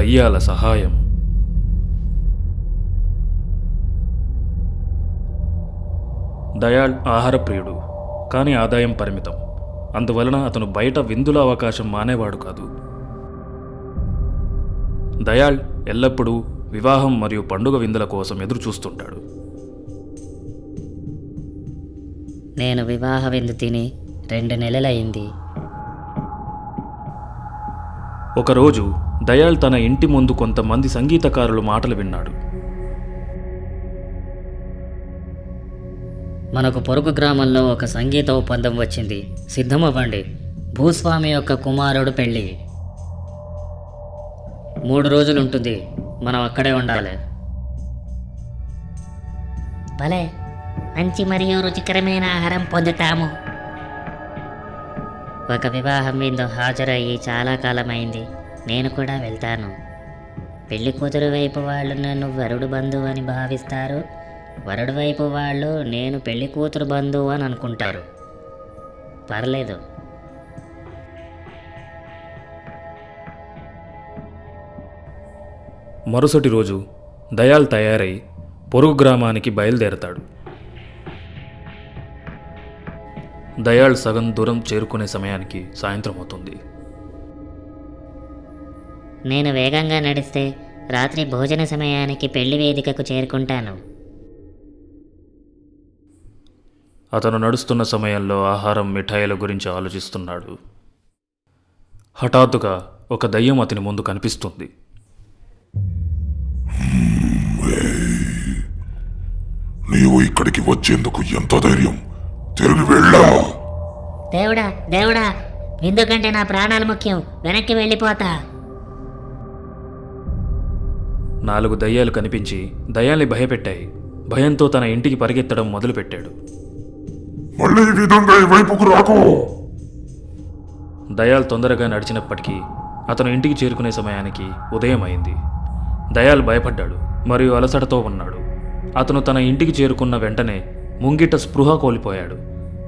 దయ్యాల సహాయం. దయాళ్ ఆహారప్రియుడు కానీ ఆదాయం పరిమితం. అందువలన అతను బయట విందుల అవకాశం మానేవాడు కాదు. దయాళ్ ఎల్లప్పుడూ వివాహం మరియు పండుగ విందుల కోసం ఎదురు చూస్తుంటాడు నేను వివాహ విందు తిని రెండు నెలలైంది ఒకరోజు దయాళ్ తన ఇంటి ముందు కొంతమంది సంగీతకారులు మాటలు విన్నాడు. మనకు పొరుగు గ్రామంలో ఒక సంగీత ఒప్పందం వచ్చింది. సిద్ధమవ్వండి. భూస్వామి యొక్క కుమారుడు పెళ్ళి. మూడు రోజులు ఉంటుంది మనం అక్కడే ఉండాలి. భలే. మంచి మరియు రుచికరమైన ఆహారం పొందుతాము. ఒక వివాహం విందు హాజరయ్యి చాలా కాలమైంది. నేను కూడా వెళ్తాను. పెళ్ళి కూతురు వైపు వాళ్ళు నన్ను వరుడు బంధువు అని భావిస్తారు. వరుడు వైపు వాళ్ళు నేను పెళ్ళి కూతురు బంధువు అని అనుకుంటారు. పర్లేదు. మరుసటి రోజు దయాల్ తయారై పొరుగు గ్రామానికి బయలుదేరతాడు. దయాళ్ సగం దూరం చేరుకునే సమయానికి సాయంత్రం అవుతుంది. నేను వేగంగా నడిస్తే రాత్రి భోజన సమయానికి పెళ్ళి వేదికకు చేరుకుంటాను. అతను నడుస్తున్న సమయంలో ఆహారం మిఠాయిల గురించి ఆలోచిస్తున్నాడు. హఠాత్తుగా ఒక దయ్యం అతని ముందు కనిపిస్తుంది. నీవు ఇక్కడికి వచ్చేందుకు ఎంత ధైర్యం? తిరిగి వెళ్ళా. దేవుడా దేవుడా విందు కంటే నా ప్రాణాలు ముఖ్యం. వెనక్కి వెళ్ళిపోతా. నాలుగు దయ్యాలు కనిపించి దయ్యాల్ని భయపెట్టాయి. భయంతో తన ఇంటికి పరిగెత్తడం మొదలుపెట్టాడు. మళ్ళీ ఈ విధంగా ఈ వైపుకు రాకు. దయాల్ తొందరగా నడిచినప్పటికీ అతను ఇంటికి చేరుకునే సమయానికి ఉదయం అయింది దయాల్ భయపడ్డాడు మరియు అలసటతో ఉన్నాడు. అతను తన ఇంటికి చేరుకున్న వెంటనే ముంగిట స్పృహ కోల్పోయాడు.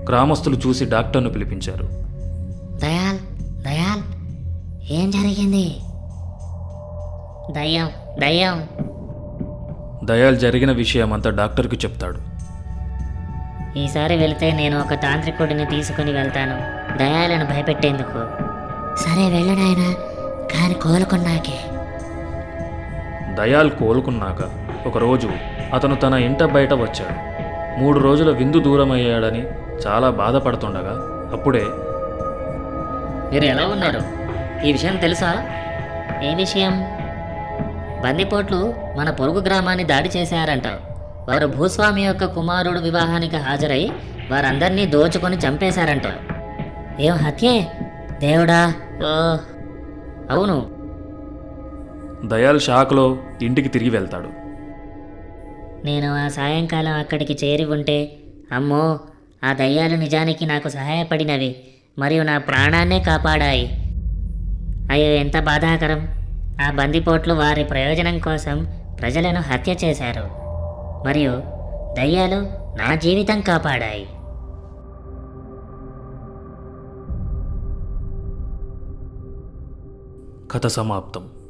గ్రామస్తులు చూసి డాక్టర్ను పిలిపించారు. దయాల్ దయాల్ ఏం జరిగింది? దయ్యం దయ్యం. దయాల్ జరిగిన విషయం అంతా డాక్టర్కి చెప్తాడు. ఈసారి వెళితే నేను ఒక తాంత్రికుడిని తీసుకుని వెళ్తాను. దయాలను భయపెట్టేందుకు. సరే వెళ్ళు నాయనా కానీ కోలుకున్నాకే. దయాల్ కోలుకున్నాక ఒకరోజు అతను తన ఇంట బయట వచ్చాడు. మూడు రోజుల విందు దూరమయ్యాడని చాలా బాధపడుతుండగా అప్పుడే మీరు ఎలా ఉన్నారు? ఈ విషయం తెలుసా? ఏ విషయం? బందిపోట్లు మన పొరుగు గ్రామాన్ని దాడి చేశారంట. వారు భూస్వామి యొక్క కుమారుడు వివాహానికి హాజరై వారందరినీ దోచుకొని చంపేశారంట. ఏం హత్యే? దేవుడా? ఓ. అవును. దయాల్ షాక్లో ఇంటికి తిరిగి వెళ్తాడు. నేను ఆ సాయంకాలం అక్కడికి చేరి ఉంటే అమ్మో ఆ దయ్యాలు నిజానికి నాకు సహాయపడినవి మరియు నా ప్రాణాన్నే కాపాడాయి. అయ్యో ఎంత బాధాకరం. ఆ బందిపోట్లు వారి ప్రయోజనం కోసం ప్రజలను హత్య చేశారు. మరియు దయ్యాలు నా జీవితం కాపాడాయి. కథ సమాప్తం.